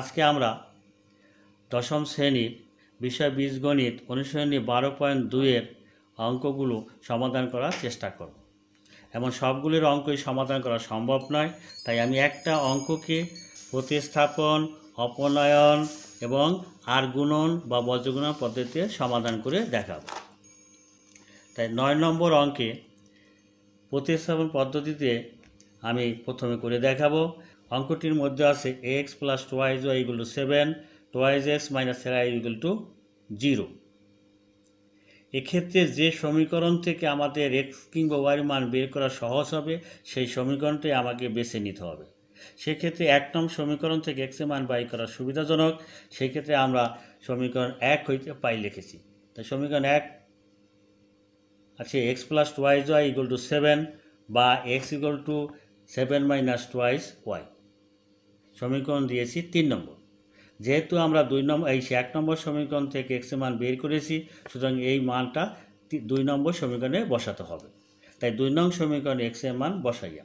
আজকে আমরা দশম শ্রেণির বিষয় বীজগণিত অনুশীলনী বারো পয়েন্ট দুইয়ের অঙ্কগুলো সমাধান করার চেষ্টা করব। এমন সবগুলির অঙ্কই সমাধান করা সম্ভব নয়, তাই আমি একটা অঙ্ককে প্রতিস্থাপন, অপনয়ন এবং আর গুণন বা বজ্রগুণন পদ্ধতিতে সমাধান করে দেখাব। তাই নয় নম্বর অঙ্কে প্রতিস্থাপন পদ্ধতিতে আমি প্রথমে করে দেখাবো। অঙ্কটির মধ্যে আছে x plus twice y equal to seven twice x minus সেরা ইকুয়াল টু জিরো এক্ষেত্রে যে সমীকরণ থেকে আমাদের এক্স কিংবা ওয়াইয়ের মান বের করা সহজ হবে, সেই সমীকরণটাই আমাকে বেছে নিতে হবে। সেক্ষেত্রে এক নং সমীকরণ থেকে এক্সের মান বাই করা সুবিধাজনক। সেক্ষেত্রে আমরা সমীকরণ এক হইতে পাই লিখেছি। তাই সমীকরণ এক আছে x plus twice y equal to seven বা x equal to seven minus twice y সমীকরণ দিয়েছি তিন নম্বর। যেহেতু আমরা দুই নম্বর এই এক নম্বর সমীকরণ থেকে এক্সের মান বের করেছি, সুতরাং এই মানটা দুই নম্বর সমীকরণে বসাতে হবে। তাই দুই নং সমীকরণে এক্সের মান বসাইয়া।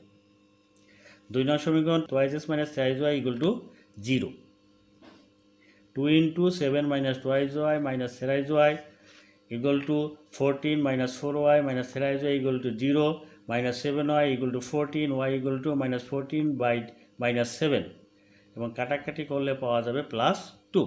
দুই নং সমীকরণ twice x minus thrice y equal to zero two into seven minus twice y minus thrice y equal to fourteen minus four y minus thrice y equal to zero minus seven y equal to fourteen y equal to minus fourteen by minus seven এবং কাটাকাটি করলে পাওয়া যাবে plus two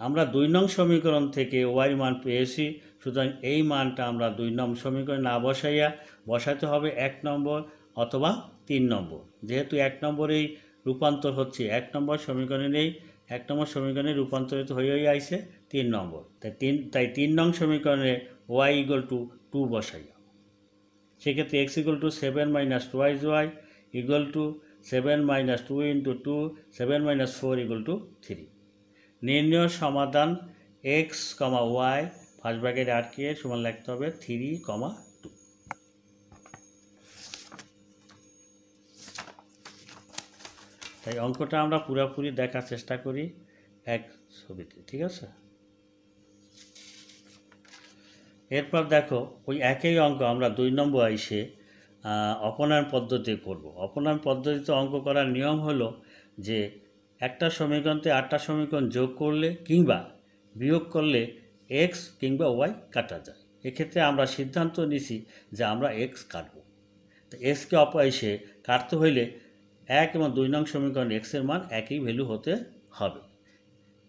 আমরা দুই নং সমীকরণ থেকে ওয়াই মান পেয়েছি, সুতরাং এই মানটা আমরা দুই নং সমীকরণে না বসাইয়া বসাতে হবে এক নম্বর অথবা তিন নম্বর। যেহেতু এক নম্বরেই রূপান্তর হচ্ছে, এক নম্বর সমীকরণে নেই, এক নম্বর সমীকরণে রূপান্তরিত হয়েই আইছে তিন নম্বর। তাই তিন তাই তিন নং সমীকরণে ওয়াই ইকুয়াল টু টু বসাইয়া। সেক্ষেত্রে x equal to seven minus twice y equal to seven minus two into two seven minus four equal to three নির্ণয় সমাধান x comma y first bracket আটকে সমান লিখতে হবে থ্রি কমা টু তাই অঙ্কটা আমরা পুরোপুরি দেখার চেষ্টা করি এক ছবিতে ঠিক আছে? এরপর দেখো ওই একই অঙ্ক আমরা দুই নম্বর আহ, অপনয়ন পদ্ধতি করব। অপনয়ন পদ্ধতিতে অঙ্ক করার নিয়ম হলো যে একটা সমীকরণতে আটটা সমীকরণ যোগ করলে কিংবা বিয়োগ করলে এক্স কিংবা ওয়াই কাটা যায়। এক্ষেত্রে আমরা সিদ্ধান্ত নিছি যে আমরা এক্স কাটব। তো এক্সকে অপ এসে কাটতে হইলে এক এবং দুই নং সমীকরণ এক্সের মান একই ভ্যালু হতে হবে।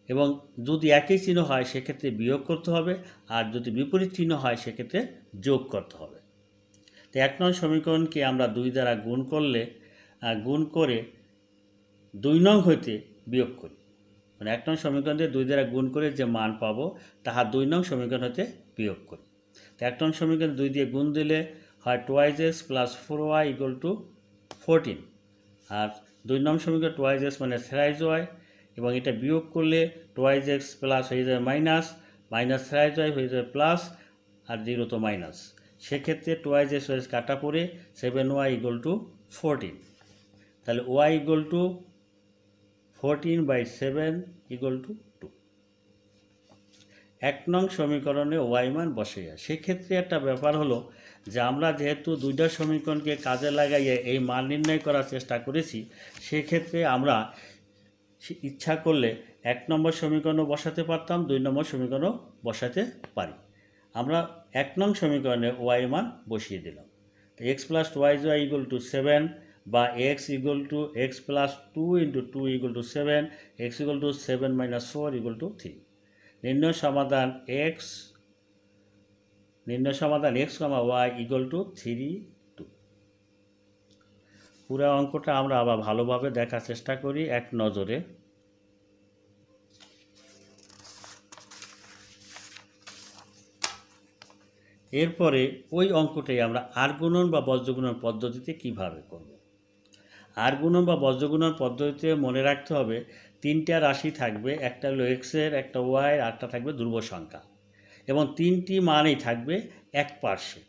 এবং যদি একই চিহ্ন হয়, সেক্ষেত্রে বিয়োগ করতে হবে। আর যদি বিপরীত চিহ্ন হয়, সেক্ষেত্রে যোগ করতে হবে। তো এক নং সমীকরণকে আমরা দুই দ্বারা গুণ করলে গুণ করে দুই নং হইতে বিয়োগ করি। মানে এক নং সমীকরণ দিয়ে দুই দ্বারা গুণ করে যে মান পাবো, তাহা দুই নং সমীকরণ হতে বিয়োগ করি। তো এক নং সমীকরণ দুই দিয়ে গুণ দিলে হয় twice x plus four y equal to fourteen আর দুই নং সমীকরণ টোয়াইজ এক্স মানে থ্রাইজ ওয়াই এবং এটা বিয়োগ করলে টোয়াইজ এক্স প্লাস হয়ে যাবে মাইনাস মাইনাস থ্রাইজ ওয়াই হয়ে যাবে প্লাস আর জিরো তো মাইনাস সেক্ষেত্রে টোয়াইজ এক্স ওয়াইজ কাটা পড়ে seven y equal to fourteen. তাহলে y equal to fourteen by seven equal to two. এক নং সমীকরণে ওয়াই মান বসে যায়। সেক্ষেত্রে একটা ব্যাপার হলো যে আমরা যেহেতু দুইটা সমীকরণকে কাজে লাগাইয়ে এই মান নির্ণয় করার চেষ্টা করেছি, সেক্ষেত্রে আমরা ইচ্ছা করলে এক নম্বর সমীকরণও বসাতে পারতাম, দুই নম্বর সমীকরণও বসাতে পারি। আমরা এক নং সমীকরণে ওয়াই মান বসিয়ে দিলাম। তো x plus y y equal to seven বা x equal to x plus two into two equal to seven x equal to seven minus four equal to three নির্ণয় সমাধান এক্স নির্ণয় সমাধান x comma y equal to three two পুরো অঙ্কটা আমরা আবার ভালোভাবে দেখার চেষ্টা করি এক নজরে। এরপরে ওই অঙ্কটাই আমরা আর গুণন বা বজ্রগুণন পদ্ধতিতে কীভাবে করব? আর গুণন বা বজ্রগুণন পদ্ধতিতে মনে রাখতে হবে, তিনটা রাশি থাকবে, একটা হলো এক্সের একটা ওয়াই আরটা থাকবে ধ্রুব সংখ্যা। এবং তিনটি মানই থাকবে এক পার্শ্বে,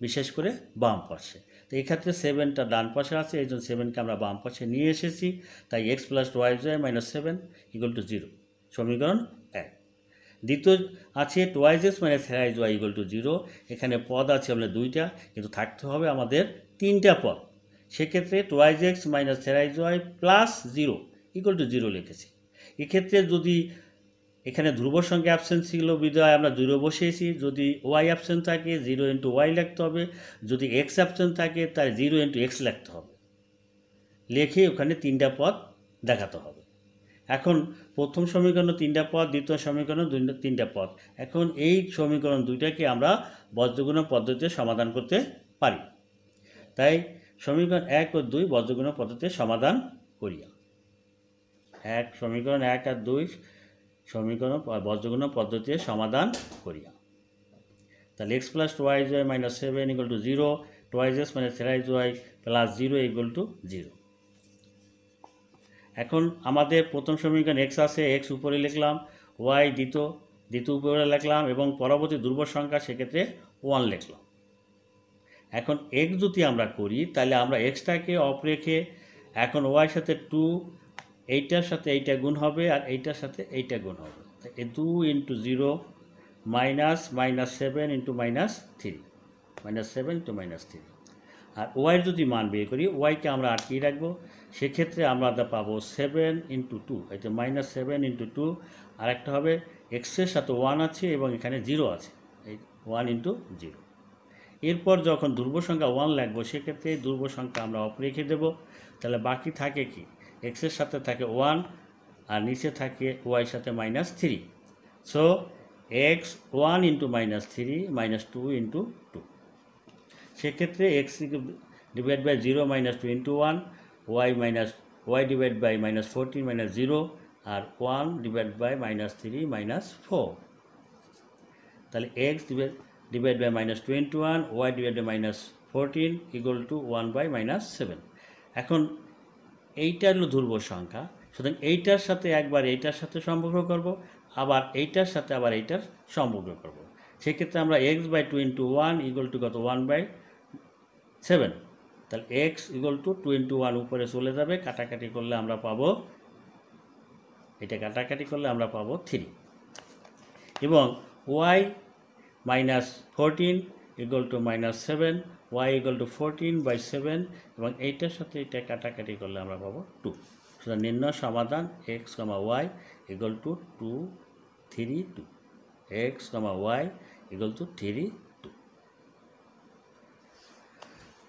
বিশেষ করে বাম পার্শ্বে। তো এক্ষেত্রে সেভেনটা ডান পাশে আছে, এই জন্য সেভেনকে আমরা বাম পাশে নিয়ে এসেছি। তাই x plus Y Joy minus seven equal to zero সমীকরণ দ্বিতীয় আছে twice x minus thrice y equal to zero এখানে পদ আছে আমাদের দুইটা, কিন্তু থাকতে হবে আমাদের তিনটা পদ। সেক্ষেত্রে twice x minus thrice y plus zero equal to zero লিখেছি। এক্ষেত্রে যদি এখানে ধ্রুব সঙ্গে অ্যাবসেন্ট ছিল বিধায় আমরা জিরো বসিয়েছি, যদি ওয়াই অ্যাবসেন্ট থাকে জিরো ইন্টু ওয়াই লিখতে হবে, যদি এক্স অ্যাবসেন্ট থাকে, তাহলে জিরো ইন্টু এক্স লিখতে হবে। লিখে ওখানে তিনটা পদ দেখাতে হবে। এখন প্রথম সমীকরণ তিনটা পদ, দ্বিতীয় সমীকরণ দুই তিনটা পদ। এখন এই সমীকরণ দুইটাকে আমরা বজ্রগুণ পদ্ধতিতে সমাধান করতে পারি। তাই সমীকরণ এক ও দুই বজ্রগুণ পদ্ধতিতে সমাধান করিয়া। এক সমীকরণ এক আর দুই সমীকরণ বজ্রগুণ পদ্ধতিতে সমাধান করিয়া। তাহলে x plus y y minus seven equal to zero twice x minus thrice y plus zero equal to zero এখন আমাদের প্রথম সমীকরণ এক্স আছে এক্স উপরে লিখলাম ওয়াই দ্বিতীয় দ্বিতীয় উপরে লিখলাম এবং পরবর্তী দুর্বল সংখ্যা সেক্ষেত্রে ওয়ান লিখলাম। এখন এক্স যদি আমরা করি, তাহলে আমরা এক্সটাকে অফ রেখে এখন ওয়াইয়ের সাথে টু এইটার সাথে এইটা গুণ হবে আর এইটার সাথে এইটা গুণ হবে। এ two into zero minus minus seven into minus three minus seven into minus three আর ওয়াইয়ের যদি মান বের করি ওয়াইকে আমরা আটকিয়ে রাখব? সেক্ষেত্রে আমরা পাবো সেভেন ইন্টু টু এটা মাইনাস সেভেন ইন্টু টু আর একটা হবে এক্সের সাথে ওয়ান আছে এবং এখানে জিরো আছে, এই ওয়ান ইন্টু জিরো এরপর যখন দুর্ব সংখ্যা ওয়ান লাগবো, সেক্ষেত্রে এই দুর্ব সংখ্যা আমরা অফ রেখে দেবো। তাহলে বাকি থাকে কি? এক্সের সাথে থাকে ওয়ান আর নিচে থাকে ওয়াই সাথে minus three so x one into minus three minus two into two সেক্ষেত্রে x divide by zero minus two into one y minus y divide by minus fourteen minus zero R one divide by minus three minus four তাহলে x divide divide by minus twenty one y divide by minus fourteen equal to one by minus seven এখন এইটা হলো ধ্রুব সংখ্যা। সুতরাং এইটার সাথে একবার এইটার সাথে সম্পর্ক করব, আবার এইটার সাথে আবার এইটার সম্পর্ক করব। সেক্ষেত্রে আমরা x by two into one equal to কত? ওয়ান বাই সেভেন তাহলে x equal to two into one উপরে চলে যাবে, কাটাকাটি করলে আমরা পাবো, এটা কাটাকাটি করলে আমরা পাবো থ্রি এবং y minus fourteen equal to minus seven y equal to fourteen by seven এবং এইটার সাথে এটা কাটাকাটি করলে আমরা পাবো টু সুতরাং নির্ণয় সমাধান x comma y equal to two three two x comma y equal to three two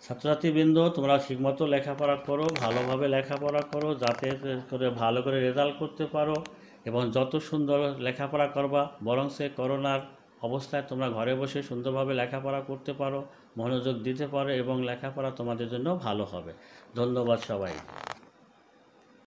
ছাত্রছাত্রীবৃন্দ, তোমরা ঠিকমতো লেখাপড়া করো, ভালোভাবে লেখাপড়া করো, যাতে করে ভালো করে রেজাল্ট করতে পারো এবং যত সুন্দর লেখাপড়া করবা, বরং সে করোনার অবস্থায় তোমরা ঘরে বসে সুন্দরভাবে লেখাপড়া করতে পারো, মনোযোগ দিতে পারো এবং লেখাপড়া তোমাদের জন্য ভালো হবে। ধন্যবাদ সবাই